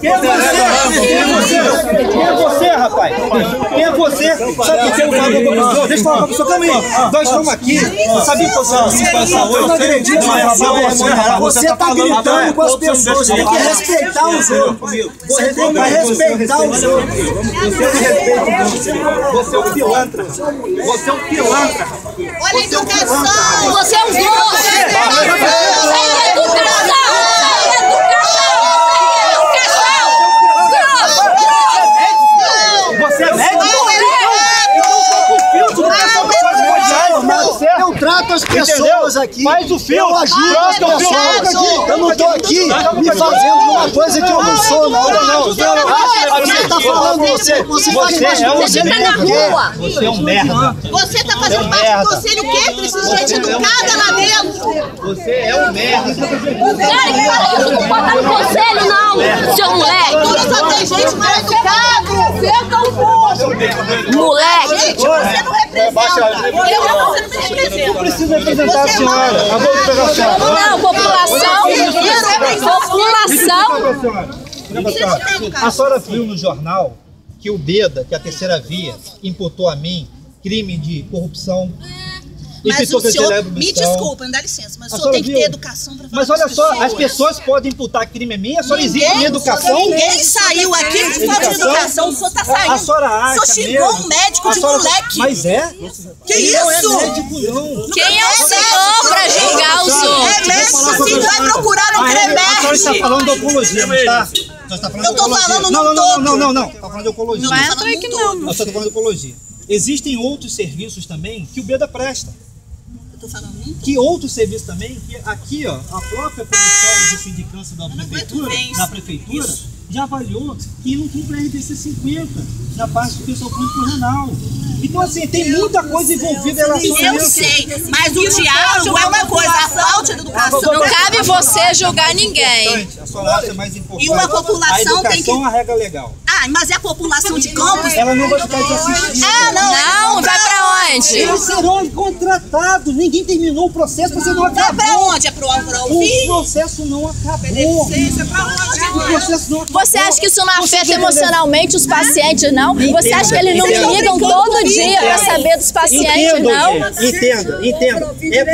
Quem é você? Quem é você? Quem é você, rapaz? Quem é você? Sabe por que eu falo com o professor? Deixa eu falar com o professor, aí. Nós estamos aqui. Sabe o que você Você está gritando com as pessoas, tem que respeitar os outros. Você tem que respeitar os outros. Você. Você é um pilantra. Você é um pilantra. Olha a educação! Você é um grosso! Sem educação! Sem educação! Você é médico? Eu trato as pessoas aqui. Faz o filtro. Eu ajudo as pessoas. Eu não estou aqui me fazendo uma coisa que eu não sou, não. Não, não, Você está falando você. Você faz Você parte é um Você tá na rua! Você é um merda. Você tá fazendo parte do conselho o quê? Precisa de gente educada lá dentro. Você é um merda. Cara, que fala isso não pode estar no conselho, não, seu moleque! Tudo só tem gente mal educada. Você é tão burro. Moleque! Gente, você não representa. Eu não. Preciso representar a senhora. Eu vou pegar a senhora. Não, população! População! A senhora viu no jornal que o Beda, que é a terceira via, imputou a mim crime de corrupção. Mas o senhor, leve me desculpa, me dá licença, mas A o senhor tem senhora que viu? ter educação para falar Mas olha só, pessoas. as pessoas podem imputar crime a mim, a senhora exige minha educação. Ninguém saiu aqui de falta de Educação? o senhor tá saindo. A senhora acha O senhor xingou mesmo? um médico de senhora- moleque. Mas é? Que Ele não é isso? médico, não. Quem é o senhor pra julgar os É outros? médico sim, vai procurar no A senhora está falando de oncologia, não está? Eu de tô oncologia. falando no não, não, não, todo. não, não, não. Está falando de oncologia. Não entra aqui não. Nós estamos falando de oncologia. Existem outros serviços também que o Beda presta. Eu tô falando um Que outros serviços também, que aqui, ó, a própria comissão de sindicância da prefeitura, da prefeitura já avaliou que não cumpre a RDC 50 na parte do pessoal público renal. Então, assim, tem muita coisa envolvida em relação a Eu isso. sei, mas o diálogo é uma coisa, a falta de educação. Não cabe você julgar ninguém. A senhora acha mais importante. E uma população a educação, tem que- a regra legal. Mas é a população de Campos? Ela não vai ficar desassistida. Ah, não. Não, vai pra onde? Eles serão contratados. Ninguém terminou o processo, você não Vai pra acabou. onde? É pro, pra O ouvir? processo não acabou. Beneficência pra onde? O processo não acabou. Você acha que isso não afeta emocionalmente os pacientes, não? Você acha que eles não ligam todo dia pra saber dos pacientes, não? Entenda, entenda. É